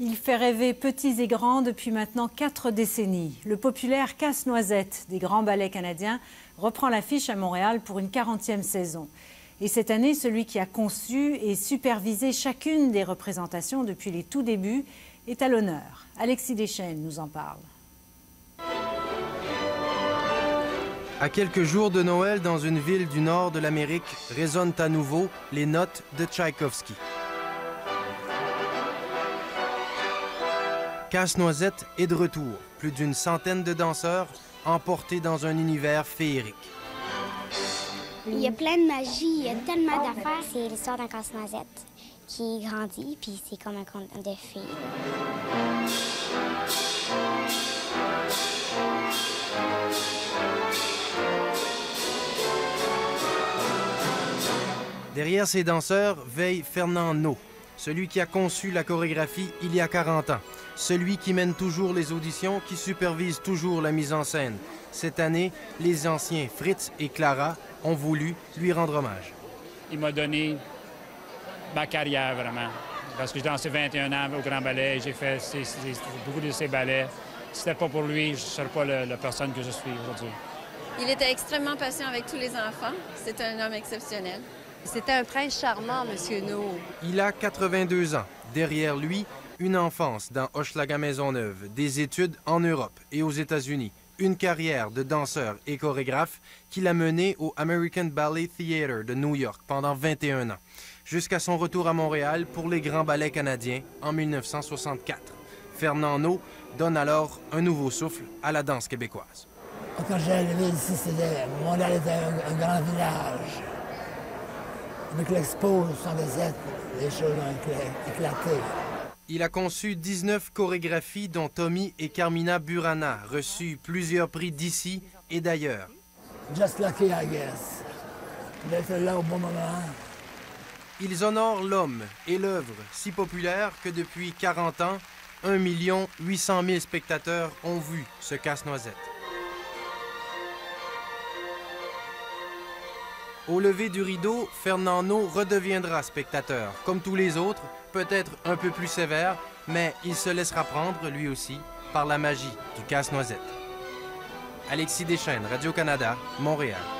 Il fait rêver petits et grands depuis maintenant quatre décennies. Le populaire Casse-Noisette des grands ballets canadiens reprend l'affiche à Montréal pour une 40e saison. Et cette année, celui qui a conçu et supervisé chacune des représentations depuis les tout débuts est à l'honneur. Alexis Deschênes nous en parle. À quelques jours de Noël, dans une ville du nord de l'Amérique, résonnent à nouveau les notes de Tchaïkovski. Casse-Noisette est de retour. Plus d'une centaine de danseurs emportés dans un univers féerique. Il y a plein de magie, il y a tellement d'affaires. C'est l'histoire d'un casse-noisette qui grandit, puis c'est comme un conte de fées. Derrière ces danseurs veille Fernand No, celui qui a conçu la chorégraphie il y a 40 ans, celui qui mène toujours les auditions, qui supervise toujours la mise en scène. Cette année, les anciens Fritz et Clara ont voulu lui rendre hommage. Il m'a donné ma carrière vraiment. Parce que j'ai dansé 21 ans au Grand Ballet, j'ai fait beaucoup de ces ballets. Si c'était pas pour lui, je ne serais pas la personne que je suis aujourd'hui. Il était extrêmement patient avec tous les enfants. C'est un homme exceptionnel. C'était un prince charmant, M. No. Il a 82 ans. Derrière lui, une enfance dans Hochelaga Maisonneuve, des études en Europe et aux États-Unis, une carrière de danseur et chorégraphe qu'il a menée au American Ballet Theatre de New York pendant 21 ans, jusqu'à son retour à Montréal pour les grands ballets canadiens en 1964. Fernand No donne alors un nouveau souffle à la danse québécoise. Quand j'ai arrivé ici, c'était, Montréal était un, grand village. Avec l'expo 77, les choses ont éclaté. Il a conçu 19 chorégraphies dont Tommy et Carmina Burana, reçu plusieurs prix d'ici et d'ailleurs. Just lucky, I guess. D'être là au bon moment. Ils honorent l'homme et l'œuvre si populaire que depuis 40 ans, 1 800 000 spectateurs ont vu ce casse-noisette. Au lever du rideau, Fernando redeviendra spectateur, comme tous les autres, peut-être un peu plus sévère, mais il se laissera prendre, lui aussi, par la magie du casse-noisette. Alexis Deschênes, Radio-Canada, Montréal.